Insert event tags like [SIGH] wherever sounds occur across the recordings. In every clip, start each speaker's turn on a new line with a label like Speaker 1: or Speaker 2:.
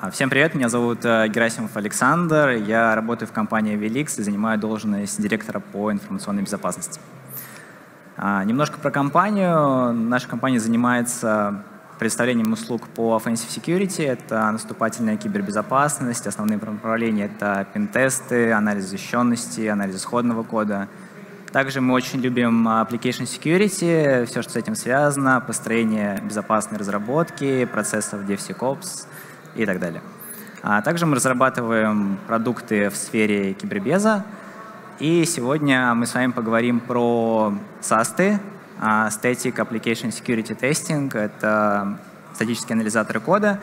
Speaker 1: А, всем привет, меня зовут э, Герасимов Александр, я работаю в компании Velix и занимаю должность директора по информационной безопасности. А, немножко про компанию. Наша компания занимается предоставлением услуг по offensive security, это наступательная кибербезопасность, основные направления — это пентесты, анализ защищенности, анализ исходного кода. Также мы очень любим application security, все, что с этим связано, построение безопасной разработки, процессов DevSecOps — и так далее. А также мы разрабатываем продукты в сфере кибербеза. И сегодня мы с вами поговорим про SAST, а, Static Application Security Testing. Это статические анализаторы кода,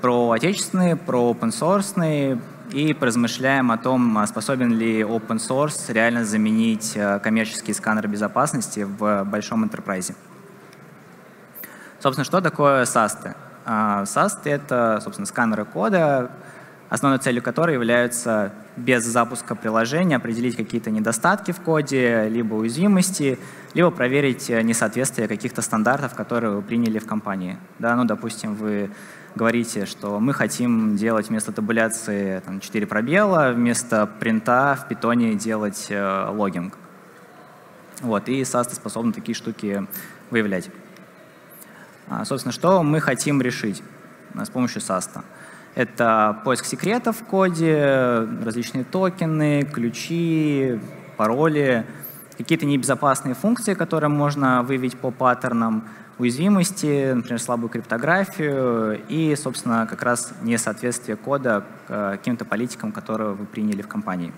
Speaker 1: про отечественные, про open source и поразмышляем о том, а способен ли open source реально заменить а, коммерческие сканеры безопасности в большом enterprise. Собственно, что такое SAST? SAST — это, собственно, сканеры кода, основной целью которой является без запуска приложения определить какие-то недостатки в коде, либо уязвимости, либо проверить несоответствие каких-то стандартов, которые вы приняли в компании. Да, ну, допустим, вы говорите, что мы хотим делать вместо табуляции там, 4 пробела, вместо принта в питоне делать э, логинг. Вот, и SAST способны такие штуки выявлять. А, собственно, что мы хотим решить с помощью SAST? Это поиск секретов в коде, различные токены, ключи, пароли, какие-то небезопасные функции, которые можно выявить по паттернам, уязвимости, например, слабую криптографию и, собственно, как раз несоответствие кода к каким-то политикам, которые вы приняли в компании.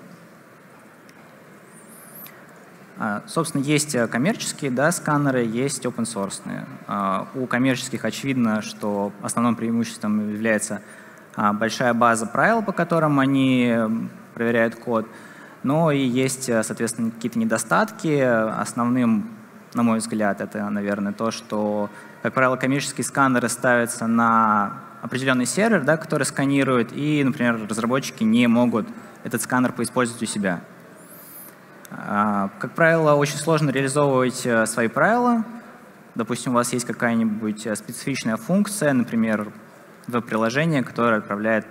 Speaker 1: А, собственно, есть э, коммерческие да, сканеры, есть open source. А, у коммерческих очевидно, что основным преимуществом является а, большая база правил, по которым они проверяют код. Но и есть, э, соответственно, какие-то недостатки. Основным, на мой взгляд, это, наверное, то, что, как правило, коммерческие сканеры ставятся на определенный сервер, да, который сканирует, и, например, разработчики не могут этот сканер поиспользовать у себя. А, как правило, очень сложно реализовывать э, свои правила. Допустим, у вас есть какая-нибудь э, специфичная функция, например, веб-приложение, которое отправляет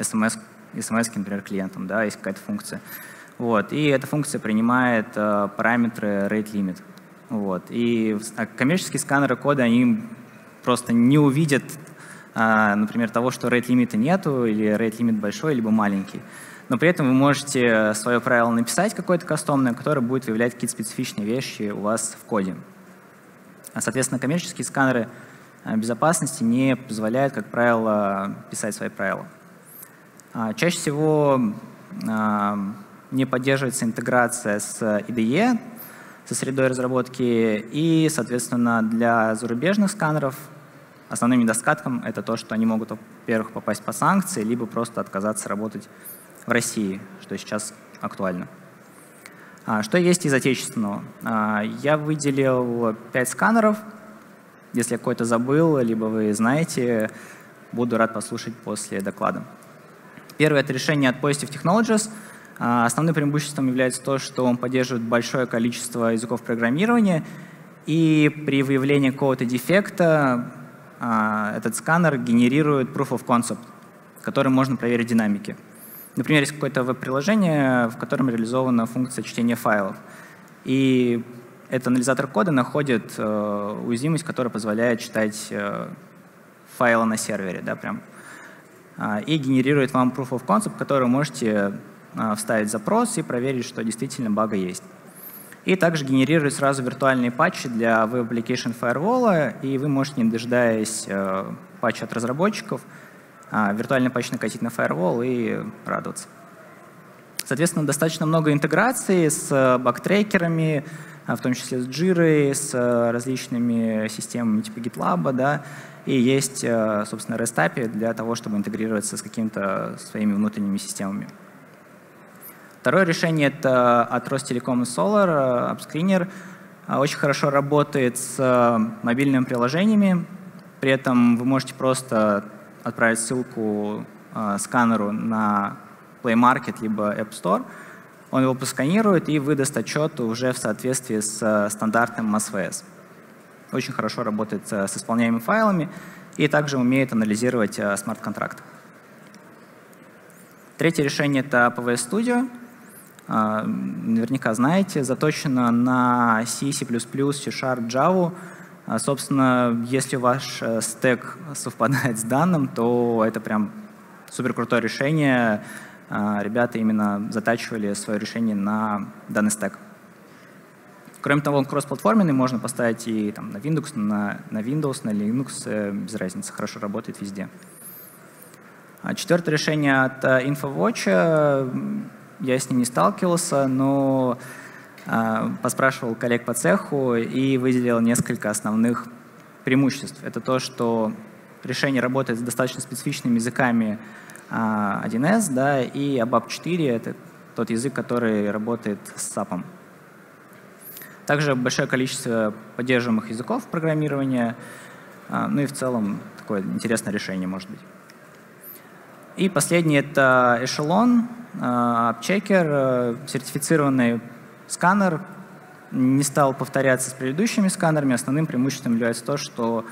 Speaker 1: смс, смс например, клиентам, да, есть какая-то функция. Вот, и эта функция принимает э, параметры rate limit. Вот, и а коммерческие сканеры кода, они просто не увидят, э, например, того, что rate limit нету, или rate limit большой, либо маленький но при этом вы можете свое правило написать какое-то кастомное, которое будет выявлять какие-то специфичные вещи у вас в коде. А, соответственно, коммерческие сканеры э, безопасности не позволяют, как правило, писать свои правила. А, чаще всего а, не поддерживается интеграция с IDE, со средой разработки, и, соответственно, для зарубежных сканеров основным недостатком это то, что они могут, во-первых, попасть по санкции, либо просто отказаться работать в России, что сейчас актуально. А, что есть из отечественного? А, я выделил пять сканеров. Если я какой-то забыл, либо вы знаете, буду рад послушать после доклада. Первое — это решение от Positive Technologies. А, основным преимуществом является то, что он поддерживает большое количество языков программирования, и при выявлении какого-то дефекта этот сканер генерирует proof of concept, который можно проверить динамики. Например, есть какое-то веб-приложение, в котором реализована функция чтения файлов. И этот анализатор кода находит э, уязвимость, которая позволяет читать э, файлы на сервере, да, прям, э, и генерирует вам proof of concept, который вы можете э, вставить запрос и проверить, что действительно бага есть. И также генерирует сразу виртуальные патчи для Web Application Firewall, и вы можете, не дожидаясь э, патча от разработчиков, а, виртуальный патч накатить на firewall и радоваться. Соответственно, достаточно много интеграции с э, бактрекерами, а, в том числе с Jira, с э, различными системами типа GitLab, да, и есть, э, собственно, REST API для того, чтобы интегрироваться с какими-то своими внутренними системами. Второе решение — это от Ростелеком и Solar, AppScreener. Очень хорошо работает с мобильными приложениями, при этом вы можете просто отправить ссылку э, сканеру на Play Market либо App Store, он его посканирует и выдаст отчет уже в соответствии с э, стандартным MASVS. Очень хорошо работает э, с исполняемыми файлами и также умеет анализировать э, смарт-контракт. Третье решение — это PWS Studio. Наверняка знаете, заточено на C, C++, C-Sharp, Java. Собственно, если ваш э, стек совпадает с данным, то это прям супер крутое решение. Ребята именно затачивали свое решение на данный стек. Кроме того, он кроссплатформенный, можно поставить и там, на Windows, на, на Windows, на Linux, э, без разницы, хорошо работает везде. А четвертое решение от э, InfoWatch, я с ним не сталкивался, но поспрашивал коллег по цеху и выделил несколько основных преимуществ. Это то, что решение работает с достаточно специфичными языками 1С, да, и ABAP 4 — это тот язык, который работает с SAP. Также большое количество поддерживаемых языков программирования, а, ну и в целом такое интересное решение может быть. И последний — это Echelon, AppChecker, а, сертифицированный сканер. Не стал повторяться с предыдущими сканерами. Основным преимуществом является то, что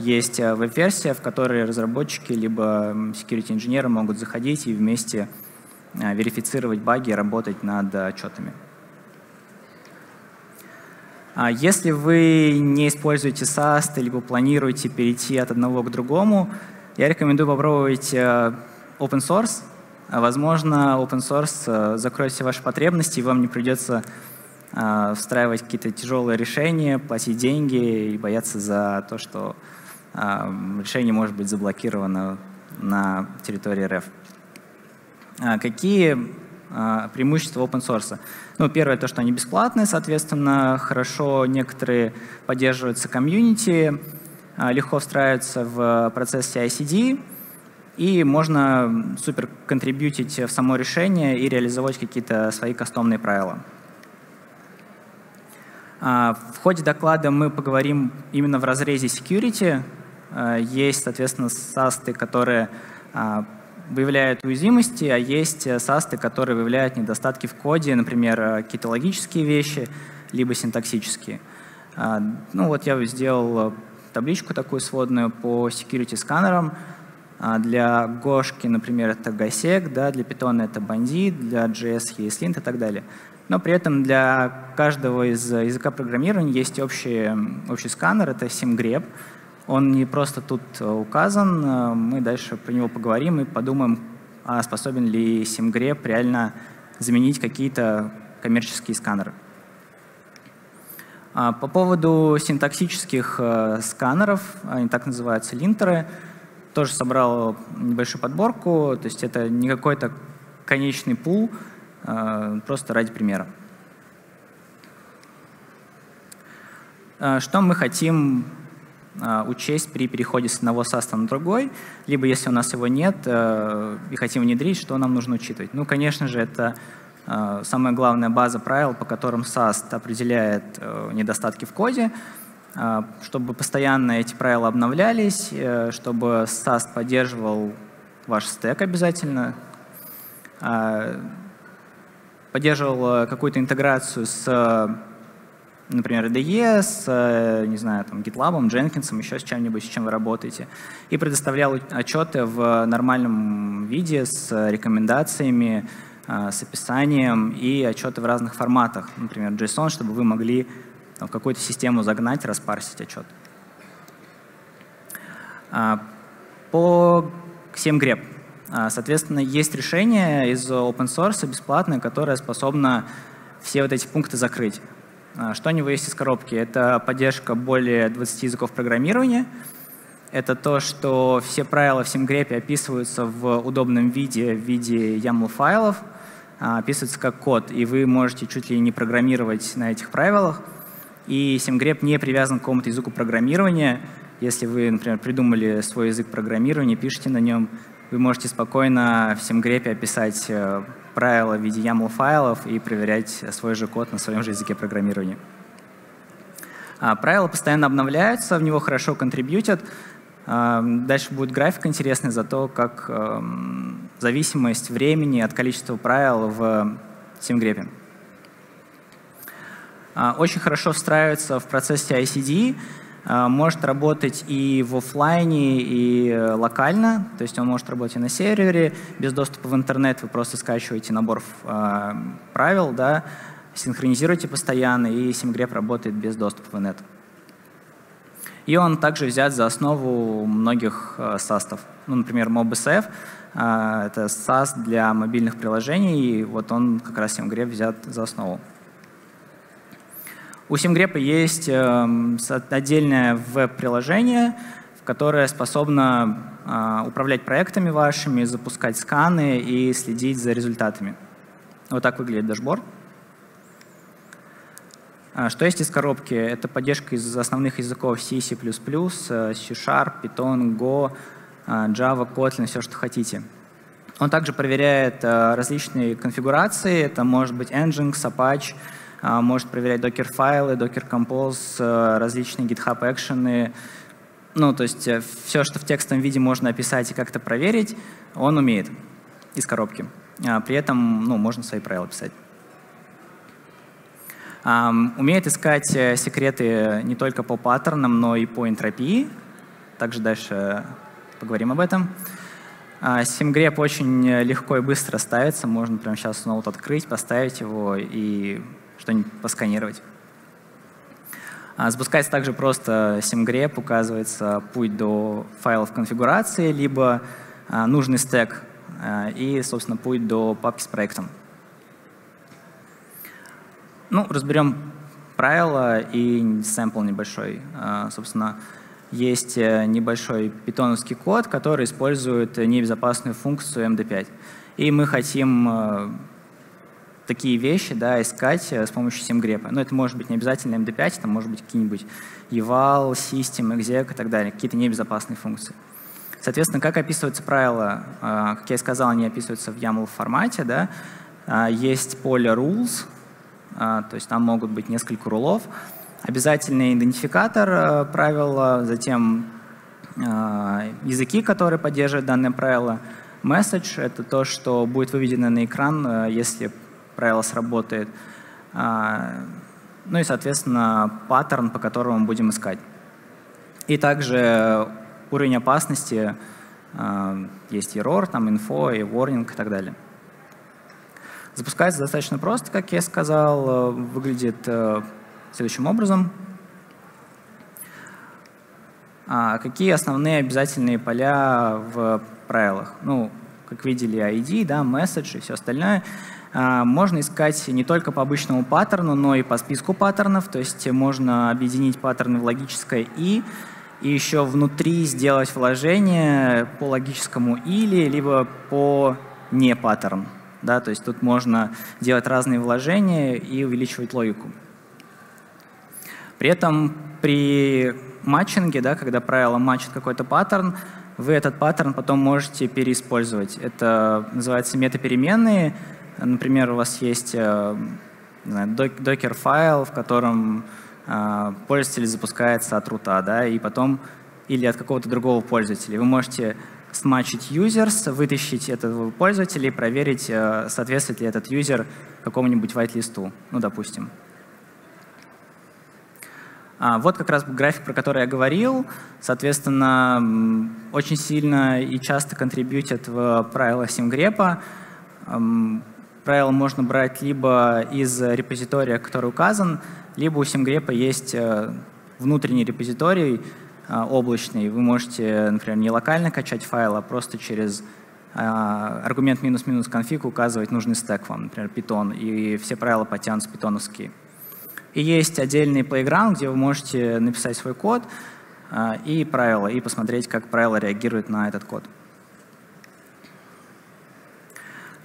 Speaker 1: есть а, веб-версия, в которой разработчики либо security-инженеры могут заходить и вместе верифицировать баги и работать над отчетами. А если вы не используете SAST, либо планируете перейти от одного к другому, я рекомендую попробовать э, open source. Возможно, open source э, закроет все ваши потребности, и вам не придется э, встраивать какие-то тяжелые решения, платить деньги и бояться за то, что решение может быть заблокировано на территории РФ. А какие а, преимущества open source. Ну, первое, то, что они бесплатные, соответственно, хорошо некоторые поддерживаются комьюнити, а, легко встраиваются в процесс CI-CD, и можно супер контрибьютить в само решение и реализовать какие-то свои кастомные правила. А, в ходе доклада мы поговорим именно в разрезе security. Есть, соответственно, SAST, которые выявляют уязвимости, а есть састы, которые выявляют недостатки в коде, например, э, какие-то логические вещи, либо синтаксические. А, ну вот я сделал табличку такую сводную по security сканерам. А, для Гошки, например, это GASEC, да, для Python это Bandit, для JS ESLint и так далее. Но при этом для каждого из языка программирования есть общий, общий сканер, это SimGrep. Он не просто тут указан, мы дальше про него поговорим и подумаем, а способен ли SimGrep реально заменить какие-то коммерческие сканеры. А, по поводу синтаксических э, сканеров, они так называются линтеры, тоже собрал небольшую подборку, то есть это не какой-то конечный пул, просто ради примера. Что мы хотим а, учесть при переходе с одного SAST на другой, либо если у нас его нет и хотим внедрить, что нам нужно учитывать. Ну, конечно же, это самая главная база правил, по которым SAST определяет недостатки в коде, чтобы постоянно эти правила обновлялись, чтобы SAST поддерживал ваш стек обязательно, поддерживал какую-то интеграцию с например, IDE с, э, не знаю, там, GitLab, Jenkins, еще с чем-нибудь, с чем вы работаете, и предоставлял отчеты в нормальном виде с рекомендациями, э, с описанием и отчеты в разных форматах, например, JSON, чтобы вы могли там, какую-то систему загнать, распарсить отчет. А, по 7grep. А, соответственно, есть решение из open source бесплатное, которое способно все вот эти пункты закрыть. А, что у него есть из коробки? Это поддержка более 20 языков программирования. Это то, что все правила в SimGrep описываются в удобном виде, в виде YAML-файлов, описываются как код, и вы можете чуть ли не программировать на этих правилах. И SimGrep не привязан к какому-то языку программирования. Если вы, например, придумали свой язык программирования, пишете на нем, вы можете спокойно в SimGrep описать э, правила в виде YAML-файлов и проверять свой же код на своем же языке программирования. А, правила постоянно обновляются, в него хорошо контрибьютят. А, дальше будет график интересный за то, как эм, зависимость времени от количества правил в SimGrep. А, очень хорошо встраивается в процесс CI/CD. может работать и в офлайне, и локально, то есть он может работать и на сервере, без доступа в интернет вы просто скачиваете набор правил, да, синхронизируете постоянно, и SimGrep работает без доступа в интернет. И он также взят за основу многих састов. Ну, например, MobSF — это SaaS для мобильных приложений, и вот он как раз SimGrep взят за основу. У SimGrep есть эм, отдельное веб-приложение, которое способно а, управлять проектами вашими, запускать сканы и следить за результатами. Вот так выглядит дашборд. А, что есть из коробки? Это поддержка из основных языков C, C++, э, C-Sharp, Python, Go, э, Java, Kotlin, все, что хотите. Он также проверяет э, различные конфигурации. Это может быть Nginx, Apache, может проверять докер-файлы, Docker Compose, различные GitHub экшены. Ну, то есть все, что в текстовом виде можно описать и как-то проверить, он умеет из коробки. А, при этом ну, можно свои правила писать. Умеет искать э, секреты не только по паттернам, но и по энтропии. Также дальше поговорим об этом. А, очень легко и быстро ставится. Можно прямо сейчас ноут открыть, поставить его и что-нибудь посканировать. А, запускается также просто SimGrep, указывается путь до файлов конфигурации, либо нужный стек и, собственно, путь до папки с проектом. Ну, разберем правила и сэмпл небольшой. А, собственно, есть э, небольшой питоновский код, который использует небезопасную функцию MD5. И мы хотим э, такие вещи да, искать э, с помощью SimGrep. Но это может быть не обязательно MD5, это может быть какие-нибудь eval, system, exec и так далее, какие-то небезопасные функции. Соответственно, как описываются правила? А, как я сказал, они описываются в YAML формате. Да? А, есть поле rules, то есть там могут быть несколько рулов. Обязательный идентификатор э, правила, затем языки, которые поддерживают данное правило. Message — это то, что будет выведено на экран, э, если правило сработает. А, ну и, соответственно, паттерн, по которому мы будем искать. И также уровень опасности, есть error, там info и warning и так далее. Запускается достаточно просто, как я сказал, э, выглядит э, следующим образом. А какие основные обязательные поля в правилах? Ну, как видели, ID, да, message и все остальное. А, можно искать не только по обычному паттерну, но и по списку паттернов, то есть можно объединить паттерны в логическое «и», и еще внутри сделать вложение по логическому «или», либо по не паттерн. Да, то есть тут можно делать разные вложения и увеличивать логику. При этом при матчинге, да, когда правило матчит какой-то паттерн, вы этот паттерн потом можете переиспользовать. Это называется метапеременные. Например, у вас есть докер-файл, в котором э, пользователь запускается от рута, да, и потом или от какого-то другого пользователя. Вы можете смачить users, вытащить этого пользователя и проверить, э, соответствует ли этот юзер какому-нибудь white-листу, ну, допустим. А, вот как раз график, про который я говорил. Соответственно, очень сильно и часто контрибьютят в правила SimGrep. Правила можно брать либо из репозитория, который указан, либо у SimGrep есть э, внутренний репозиторий, а, облачный, вы можете, например, не локально качать файл, а просто через а, аргумент минус-минус конфиг указывать нужный стек вам, например, Python, и все правила потянутся питоновские. И есть отдельный playground, где вы можете написать свой код и правила, и посмотреть, как правило реагирует на этот код.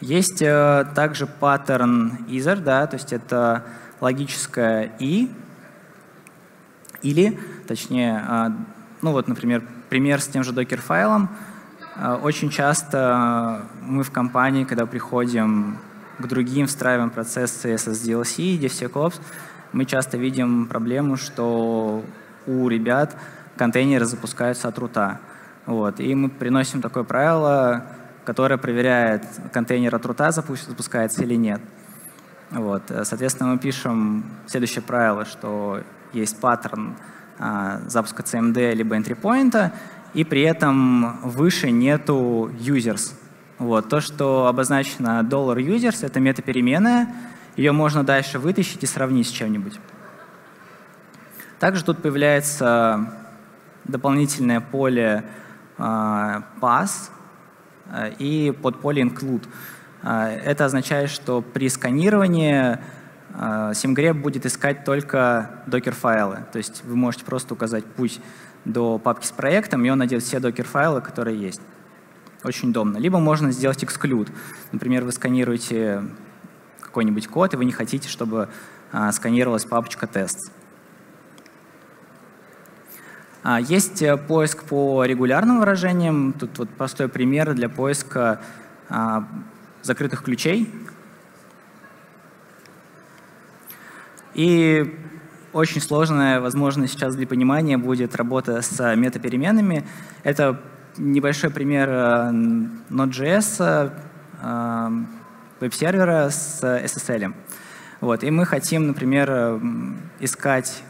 Speaker 1: Есть э, также паттерн either, да, то есть это логическое и, или Точнее, а, ну вот, например, пример с тем же докер-файлом. А, очень часто мы в компании, когда приходим к другим, встраиваем процессы SSDLC, DevSecOps, мы часто видим проблему, что у ребят контейнеры запускаются от рута. Вот. И мы приносим такое правило, которое проверяет, контейнер от рута запускается или нет. Вот. Соответственно, мы пишем следующее правило, что есть паттерн запуска CMD либо entry point, и при этом выше нету users. Вот. То, что обозначено $users, это метапеременная, ее можно дальше вытащить и сравнить с чем-нибудь. Также тут появляется дополнительное поле э, pass э, и подполе include. Э, это означает, что при сканировании э, SimGrep будет искать только докер-файлы. То есть вы можете просто указать путь до папки с проектом, и он найдет все докер-файлы, которые есть. Очень удобно. Либо можно сделать exclude. Например, вы сканируете какой-нибудь код, и вы не хотите, чтобы сканировалась папочка тест. А, есть э, поиск по регулярным выражениям. Тут вот простой пример для поиска а, закрытых ключей. И очень сложная, возможно, сейчас для понимания будет работа с метапеременными. Это небольшой пример э, Node.js, э, веб-сервера с SSL. Вот. И мы хотим, например, искать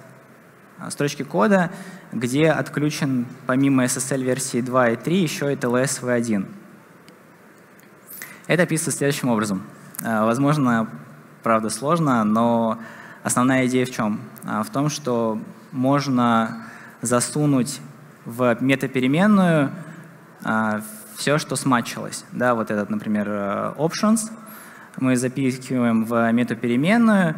Speaker 1: строчки кода, где отключен помимо SSL версии 2 и 3 еще и TLS V1. Это описывается следующим образом. А, возможно, правда сложно, но основная идея в чем? А, в том, что можно засунуть в метапеременную а, все, что смачилось. Да, вот этот, например, э, options мы запихиваем в метапеременную,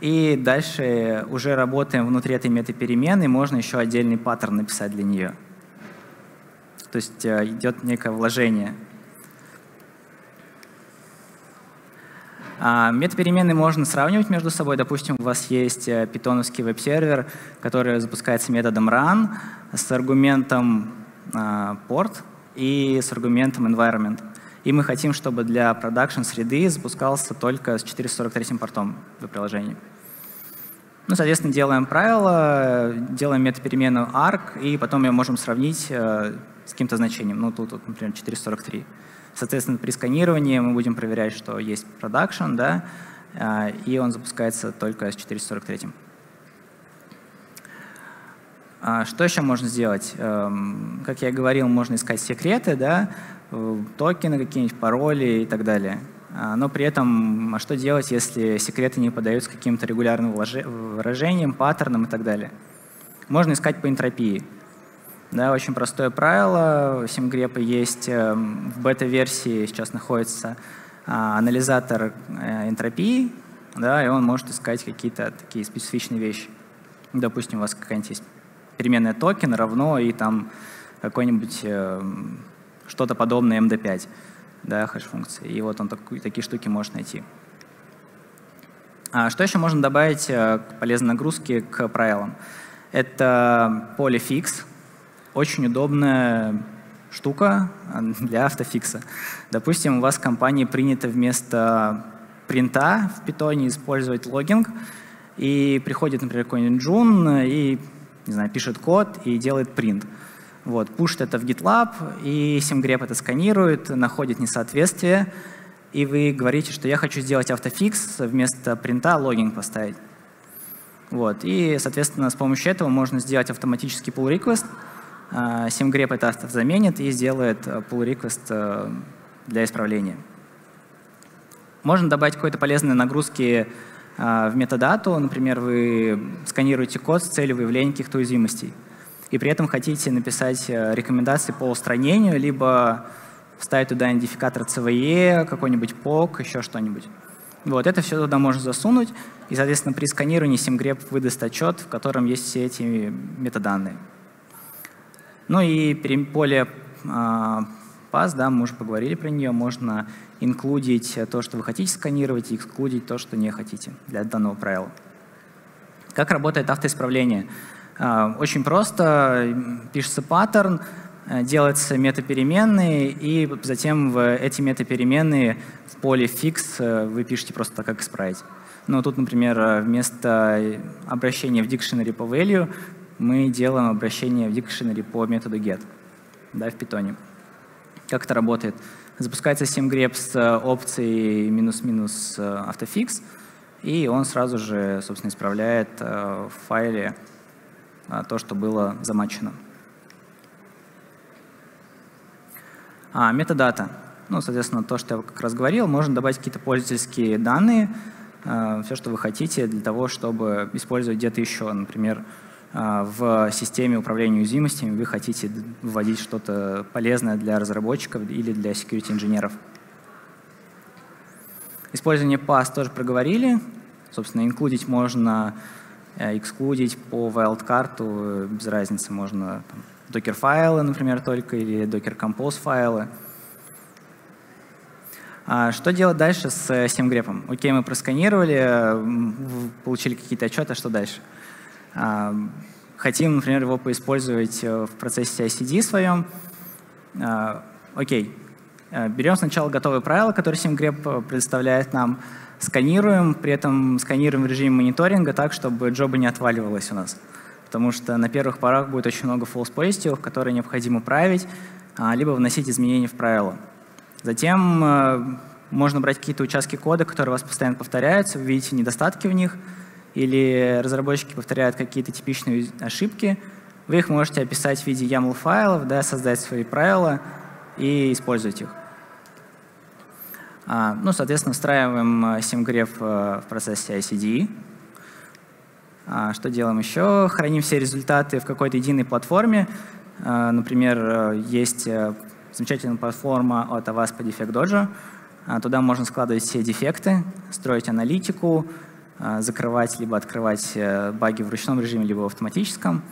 Speaker 1: и дальше уже работаем внутри этой метапеременной, можно еще отдельный паттерн написать для нее. То есть э, идет некое вложение. А метапеременные можно сравнивать между собой. Допустим, у вас есть э, питоновский веб-сервер, который запускается методом run с аргументом а, port и с аргументом environment. И мы хотим, чтобы для продакшн среды запускался только с 443 портом в приложении. Ну, соответственно, делаем правило, делаем метапеременную arc, и потом ее можем сравнить э, с каким-то значением. Ну, тут, тут, например, 443. Соответственно, при сканировании мы будем проверять, что есть продакшн, да, э, и он запускается только с 443. А что еще можно сделать? Эм, как я говорил, можно искать секреты, да, токены какие-нибудь, пароли и так далее. А, но при этом, а что делать, если секреты не подаются каким-то регулярным выражением, паттерном и так далее? Можно искать по энтропии. Да, очень простое правило. У SimGrep есть э, в бета-версии сейчас находится а, анализатор э, энтропии, да, и он может искать какие-то такие специфичные вещи. Допустим, у вас какая-нибудь есть переменная токен равно и там какой-нибудь что-то подобное MD5, да, хэш-функции. И вот он такой, такие штуки может найти. А что еще можно добавить э, к полезной нагрузке к правилам? Это поле fix, очень удобная штука э, для автофикса. Допустим, у вас в компании принято вместо принта в питоне использовать логинг, и приходит, например, какой-нибудь джун и не знаю, пишет код и делает принт. Вот, пушит это в GitLab, и SimGrep это сканирует, находит несоответствие, и вы говорите, что я хочу сделать автофикс, вместо принта логинг поставить. Вот, и, соответственно, с помощью этого можно сделать автоматический pull request. А, SimGrep это заменит и сделает э, pull request э, для исправления. Можно добавить какой-то полезной нагрузки э, в метадату. Например, вы сканируете код с целью выявления каких-то уязвимостей и при этом хотите написать э, рекомендации по устранению, либо вставить туда идентификатор CVE, какой-нибудь POC, еще что-нибудь. Вот, это все туда можно засунуть, и, соответственно, при сканировании SimGrep выдаст отчет, в котором есть все эти метаданные. Ну и поле а, PAS, да, мы уже поговорили про нее, можно инклюдить то, что вы хотите сканировать, и эксклюдить то, что не хотите для данного правила. Как работает автоисправление? А, очень просто, пишется паттерн, э, делается метапеременные, и затем в эти метапеременные в поле fix э, вы пишете просто как исправить. Ну, тут, например, э, вместо обращения в dictionary по value мы делаем обращение в dictionary по методу get да, в питоне. Как это работает? Запускается SimGrep с опцией минус-минус автофикс, и он сразу же, собственно, исправляет в файле то, что было замачено. А, метадата. Ну, соответственно, то, что я как раз говорил, можно добавить какие-то пользовательские данные, все, что вы хотите, для того, чтобы использовать где-то еще. Например, в системе управления уязвимостями вы хотите вводить что-то полезное для разработчиков или для security-инженеров. Использование PAS тоже проговорили. Собственно, инклюдить можно, э, эксклюдить по wildcard, без разницы, можно докер-файлы, например, только, или docker-compose файлы. А что делать дальше с SimGrep? Окей, мы просканировали, получили какие-то отчеты, а что дальше? А, хотим, например, его поиспользовать э, в процессе ICD своем. А, окей, Э, берем сначала готовые правила, которые SimGrep предоставляет нам, сканируем, при этом сканируем в режиме мониторинга так, чтобы джоба не отваливалась у нас. Потому что на первых порах будет очень много false positive, которые необходимо править, а, либо вносить изменения в правила. Затем э, можно брать какие-то участки кода, которые у вас постоянно повторяются, вы видите недостатки в них, или разработчики повторяют какие-то типичные ошибки, вы их можете описать в виде YAML файлов, да, создать свои правила и использовать их. А, ну, соответственно, встраиваем э, SimGrep э, в процессе ICD. А, что делаем еще? Храним все результаты в какой-то единой платформе. А, например, есть замечательная платформа от Avast по Defect Dojo. Туда можно складывать все дефекты, строить аналитику, закрывать либо открывать э, баги в ручном режиме, либо в автоматическом.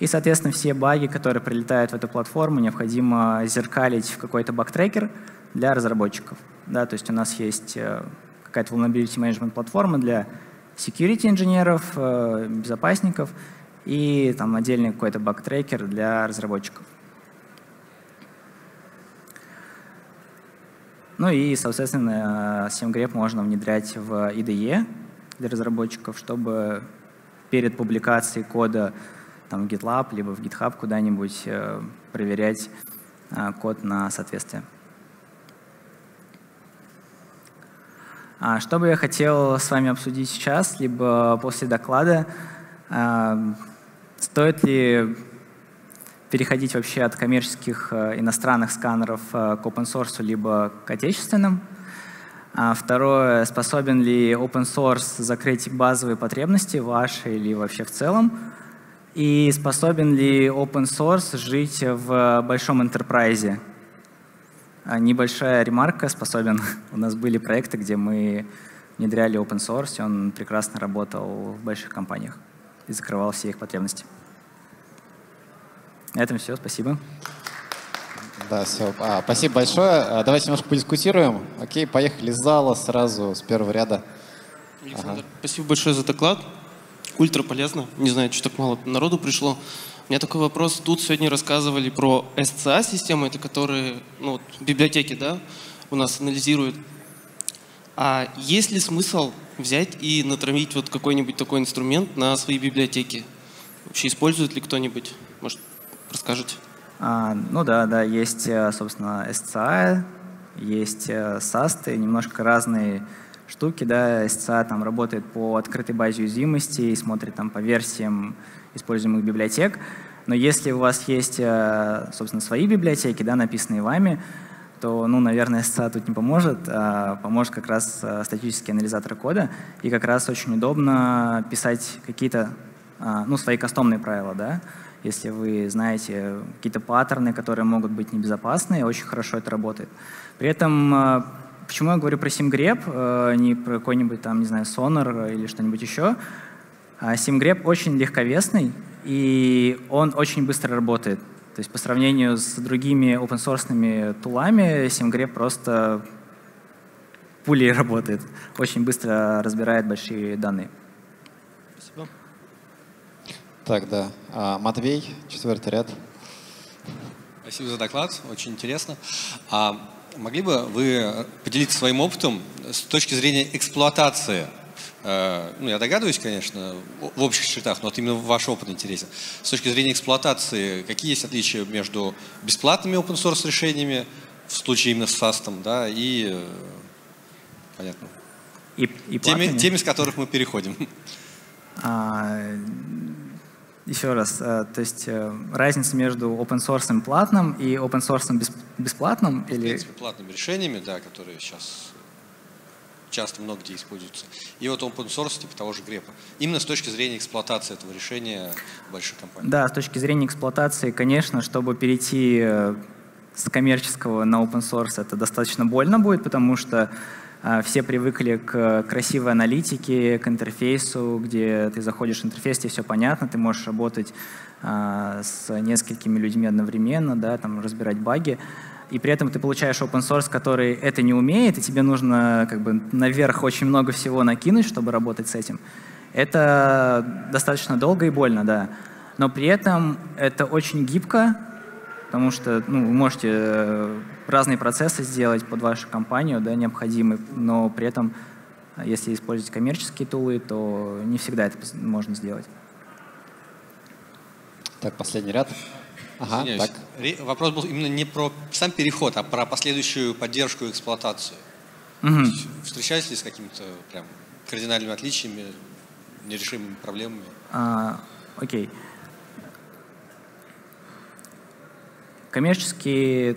Speaker 1: И, соответственно, все баги, которые прилетают в эту платформу, необходимо зеркалить в какой-то баг-трекер для разработчиков. Да, то есть у нас есть э, какая-то vulnerability management платформа для security инженеров, э, безопасников и там отдельный какой-то баг-трекер для разработчиков. Ну и, соответственно, SimGrep можно внедрять в IDE для разработчиков, чтобы перед публикацией кода там, в GitLab либо в GitHub куда-нибудь э, проверять код на соответствие. Что бы я хотел с вами обсудить сейчас, либо после доклада, а, стоит ли переходить вообще от коммерческих э, иностранных сканеров э, к open source, либо к отечественным? А второе, способен ли open source закрыть базовые потребности ваши или вообще в целом? И способен ли open source жить в большом enterprise? А, небольшая ремарка способен. [LAUGHS] У нас были проекты, где мы внедряли open source, и он прекрасно работал в больших компаниях и закрывал все их потребности. На этом все. Спасибо.
Speaker 2: Да, все. А, спасибо большое. А, давайте немножко подискутируем. Окей, поехали из зала сразу, с первого ряда.
Speaker 3: Александр, ага. спасибо большое за доклад. Ультра полезно. Не знаю, что так мало народу пришло. У меня такой вопрос. Тут сегодня рассказывали про SCA-системы, это которые ну, библиотеки да, у нас анализируют. А есть ли смысл взять и натравить вот какой-нибудь такой инструмент на свои библиотеки? Вообще использует ли кто-нибудь? Может, расскажете?
Speaker 1: А, ну да, да, есть, э, собственно, SCA, есть SAST, э, немножко разные штуки, да, SCA там работает по открытой базе уязвимостей, смотрит там по версиям используемых библиотек. Но если у вас есть, э, собственно, свои библиотеки, да, написанные вами, то, ну, наверное, SCA тут не поможет, а поможет как раз э, статический анализатор кода, и как раз очень удобно писать какие-то, а, ну, свои кастомные правила, да, если вы знаете какие-то паттерны, которые могут быть небезопасны, очень хорошо это работает. При этом, э, почему я говорю про SimGrep, не про какой-нибудь там, не знаю, Sonar или что-нибудь еще, SimGrep а очень легковесный, и он очень быстро работает. То есть по сравнению с другими open-source тулами, SimGrep просто пулей работает. Очень быстро разбирает большие данные.
Speaker 2: Спасибо. Так, да. А, Матвей, четвертый ряд.
Speaker 4: Спасибо за доклад, очень интересно. А могли бы вы поделиться своим опытом с точки зрения эксплуатации ну, я догадываюсь, конечно, в общих чертах, но вот именно ваш опыт интересен. С точки зрения эксплуатации, какие есть отличия между бесплатными open source решениями, в случае именно с SAST, да, и, э, понятно,
Speaker 1: и, и
Speaker 4: теми, теми, с которых мы переходим?
Speaker 1: А, еще раз, то есть разница между open source платным и open source бесплатным?
Speaker 4: В
Speaker 1: или...
Speaker 4: принципе, платными решениями, да, которые сейчас часто много где используются. И вот open source типа того же грепа. Именно с точки зрения эксплуатации этого решения большой компании.
Speaker 1: Да, с точки зрения эксплуатации, конечно, чтобы перейти э, с коммерческого на open source, это достаточно больно будет, потому что э, все привыкли к красивой аналитике, к интерфейсу, где ты заходишь в интерфейс, тебе все понятно, ты можешь работать э, с несколькими людьми одновременно, да, там, разбирать баги и при этом ты получаешь open source, который это не умеет, и тебе нужно как бы наверх очень много всего накинуть, чтобы работать с этим. Это достаточно долго и больно, да. Но при этом это очень гибко, потому что ну, вы можете э, разные процессы сделать под вашу компанию, да, необходимые, но при этом, если использовать коммерческие тулы, то не всегда это можно сделать.
Speaker 2: Так, последний ряд. Ага, так.
Speaker 4: Вопрос был именно не про сам переход, а про последующую поддержку и эксплуатацию.
Speaker 1: Угу.
Speaker 4: Встречались ли с какими-то прям кардинальными отличиями, нерешимыми проблемами?
Speaker 1: А, окей. Коммерческие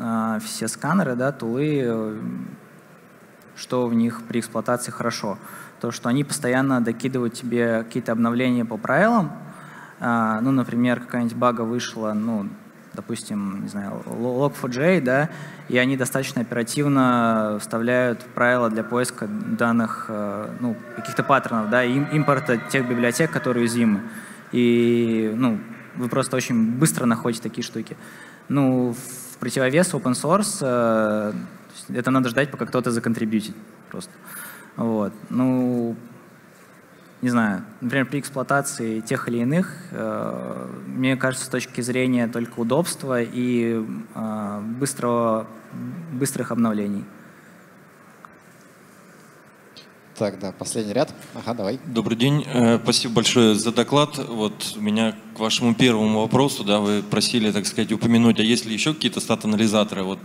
Speaker 1: а, все сканеры, да, тулы, что в них при эксплуатации хорошо? То, что они постоянно докидывают тебе какие-то обновления по правилам, ну, например, какая-нибудь бага вышла, ну, допустим, не знаю, log4j, да, и они достаточно оперативно вставляют правила для поиска данных, э, ну, каких-то паттернов, да, им, импорта тех библиотек, которые уязвимы. И, ну, вы просто очень быстро находите такие штуки. Ну, в противовес open source э, это надо ждать, пока кто-то законтрибьютит просто. Вот. Ну, не знаю, например, при эксплуатации тех или иных, э, мне кажется, с точки зрения только удобства и э, быстрого, быстрых обновлений.
Speaker 2: Так, да, последний ряд. Ага, давай.
Speaker 5: Добрый день. Э, спасибо большое за доклад. Вот у меня к вашему первому вопросу, да, вы просили, так сказать, упомянуть, а есть ли еще какие-то стат-анализаторы? Вот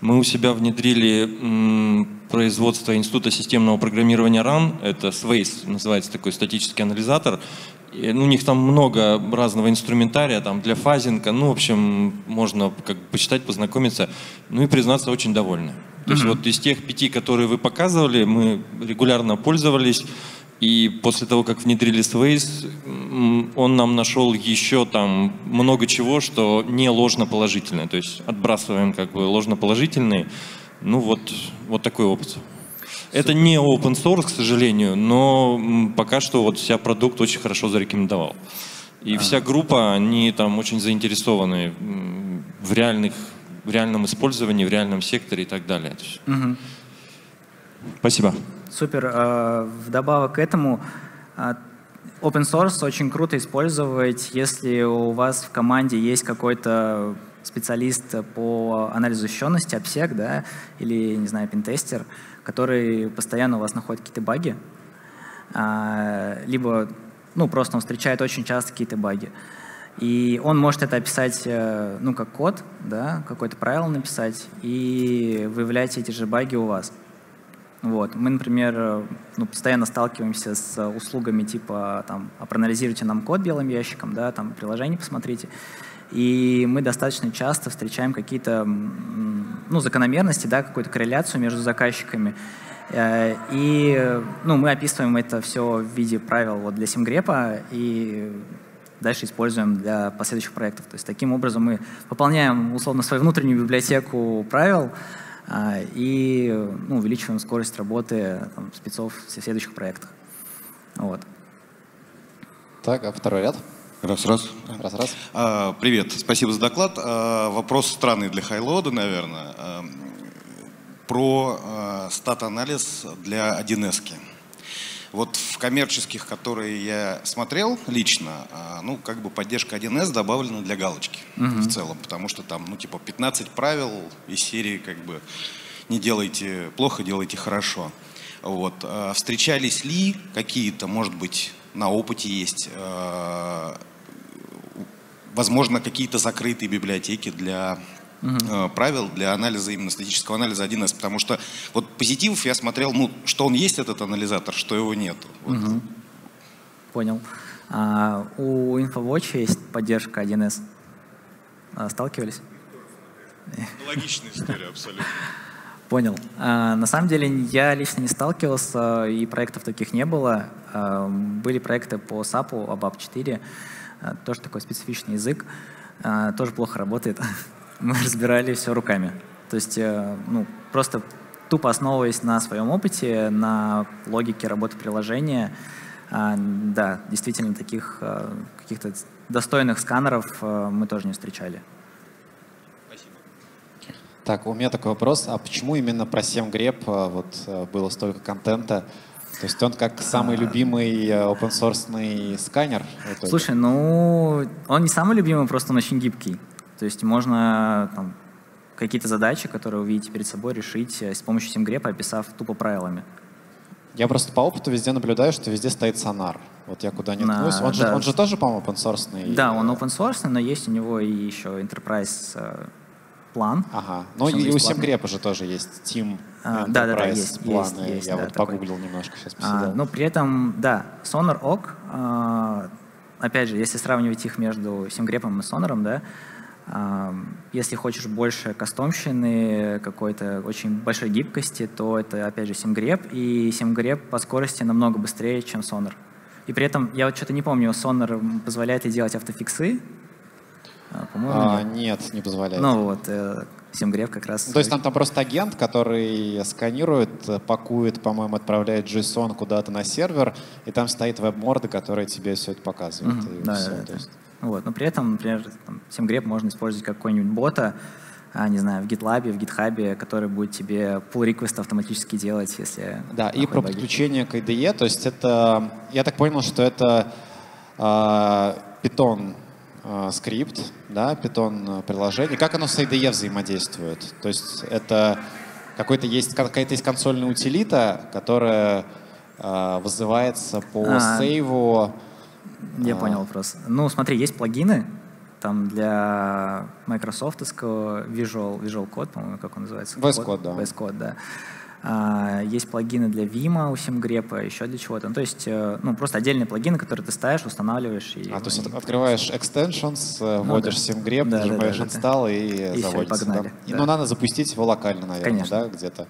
Speaker 5: мы у себя внедрили производство Института системного программирования RAN, это SWACE, называется такой статический анализатор. И, ну, у них там много разного инструментария, там для фазинга, ну, в общем, можно как бы почитать, познакомиться, ну и признаться, очень довольны. То есть вот из тех пяти, которые вы показывали, мы регулярно пользовались. И после того, как внедрили Swaze, он нам нашел еще там много чего, что не ложно-положительное. То есть отбрасываем как бы ложно-положительные. Ну вот, вот такой опыт. Это не open source, к сожалению, но пока что вот вся продукт очень хорошо зарекомендовал. И а. вся группа, они там очень заинтересованы в реальных в реальном использовании, в реальном секторе и так далее.
Speaker 1: Угу.
Speaker 5: Спасибо.
Speaker 1: Супер. А, вдобавок к этому, а, open source очень круто использовать, если у вас в команде есть какой-то специалист по анализу защищенности, обсек, да, или, не знаю, пентестер, который постоянно у вас находит какие-то баги, а, либо, ну, просто он встречает очень часто какие-то баги. И он может это описать, э, ну, как код, да, какое-то правило написать, и выявлять эти же баги у вас. Вот. Мы, например, э, ну, постоянно сталкиваемся с услугами типа, там, а проанализируйте нам код белым ящиком, да, там, приложение посмотрите. И мы достаточно часто встречаем какие-то ну, закономерности, да, какую-то корреляцию между заказчиками. Э, и ну, мы описываем это все в виде правил вот, для Симгрепа, и дальше используем для последующих проектов. То есть таким образом мы пополняем условно свою внутреннюю библиотеку правил а, и ну, увеличиваем скорость работы там, спецов в следующих проектах. Вот.
Speaker 2: Так, а второй ряд?
Speaker 6: Раз, раз.
Speaker 2: Раз, раз.
Speaker 6: А, привет, спасибо за доклад. А, вопрос странный для Хайлода, наверное. А, про а, стат-анализ для 1С. -ки. Вот в коммерческих, которые я смотрел лично, а, ну, как бы поддержка 1С добавлена для галочки угу. в целом, потому что там, ну, типа 15 правил из серии, как бы, не делайте плохо, делайте хорошо. Вот. А встречались ли какие-то, может быть, на опыте есть, а, возможно, какие-то закрытые библиотеки для угу. правил для анализа, именно статического анализа 1С, потому что вот позитивов я смотрел, ну, что он есть, этот анализатор, что его нет. Вот.
Speaker 1: Угу. Понял. А, у InfoWatch есть поддержка 1С. А, сталкивались?
Speaker 6: Логичная история, абсолютно. [LAUGHS]
Speaker 1: Понял. А, на самом деле я лично не сталкивался, и проектов таких не было. А, были проекты по SAP, ABAP 4, а, тоже такой специфичный язык, а, тоже плохо работает. [LAUGHS] Мы [LAUGHS] разбирали все руками. То есть, э, ну, просто тупо основываясь на своем опыте, на логике работы приложения, а, да, действительно таких а, каких-то достойных сканеров а, мы тоже не встречали.
Speaker 2: Так, у меня такой вопрос. А почему именно про 7 греб а, вот, а, было столько контента? То есть он как самый любимый open source сканер?
Speaker 1: Слушай, ну, он не самый любимый, просто он очень гибкий. То есть можно там, какие-то задачи, которые вы видите перед собой, решить э, с помощью SimGrep, описав тупо правилами.
Speaker 2: Я просто по опыту везде наблюдаю, что везде стоит сонар. Вот я куда ни ткнусь. Он, же,
Speaker 1: да.
Speaker 2: он же тоже, по-моему, open source.
Speaker 1: Да, он open source, но есть у него и еще enterprise э, план.
Speaker 2: Ага. Ну и у. SimGrep же тоже есть Team
Speaker 1: А, да, да, да, есть,
Speaker 2: планы.
Speaker 1: есть, есть,
Speaker 2: я
Speaker 1: да,
Speaker 2: вот
Speaker 1: такой.
Speaker 2: погуглил немножко, сейчас
Speaker 1: А,
Speaker 2: посидел.
Speaker 1: но при этом, да, Sonar ок. а, опять же, если сравнивать их между SimGrep и Sonar, да, а, если хочешь больше кастомщины, какой-то очень большой гибкости, то это, опять же, SimGrep. И SimGrep по скорости намного быстрее, чем Sonar. И при этом, я вот что-то не помню, Sonar позволяет ли делать автофиксы? А,
Speaker 2: А,
Speaker 1: нет.
Speaker 2: нет, не позволяет.
Speaker 1: Ну вот, э, SimGrep как раз...
Speaker 2: То есть там, там просто агент, который сканирует, э, пакует, по-моему, отправляет JSON куда-то на сервер, и там стоит веб-морда, которая тебе все это показывает. И
Speaker 1: да,
Speaker 2: всё.
Speaker 1: да, да.
Speaker 2: Есть-
Speaker 1: Вот. Но при этом, например, там, SimGrep можно использовать как какой-нибудь бота, а, не знаю, в GitLab, в GitHub, который будет тебе pull request автоматически делать, если...
Speaker 2: Да, и про
Speaker 1: баги.
Speaker 2: подключение к IDE, то есть это, я так понял, что это а, Python а, скрипт, да, Python а, приложение. Как оно с IDE взаимодействует? То есть это какой-то есть, какая-то есть консольная утилита, которая а, вызывается по
Speaker 1: А,
Speaker 2: сейву.
Speaker 1: Я
Speaker 2: А.
Speaker 1: понял вопрос. Ну, смотри, есть плагины, там для Microsoft Visual, Visual Code, по-моему, как он называется?
Speaker 2: VS Code, да.
Speaker 1: VS Code, да. А, есть плагины для Vim у SimGrep, еще для чего-то. Ну, то есть, э, ну, просто отдельные плагины, которые ты ставишь, устанавливаешь. И,
Speaker 2: А, то есть открываешь extensions, э,
Speaker 1: Ну
Speaker 2: вводишь
Speaker 1: да.
Speaker 2: SimGrep,
Speaker 1: Да, да,
Speaker 2: нажимаешь
Speaker 1: да, да, да.
Speaker 2: install и,
Speaker 1: И всё,
Speaker 2: заводится. да?
Speaker 1: погнали,
Speaker 2: И,
Speaker 1: да.
Speaker 2: Ну, надо запустить его локально, наверное,
Speaker 1: Конечно.
Speaker 2: да, где-то.